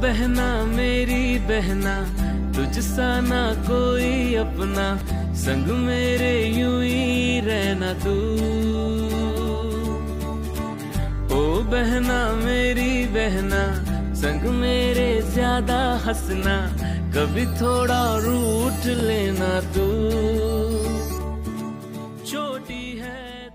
बहना मेरी बहना, तुझसा ना कोई अपना, संग मेरे यूँ ही रहना तू। ओ बहना मेरी बहना, संग मेरे ज़्यादा हंसना, कभी थोड़ा रूठ लेना तू। छोटी है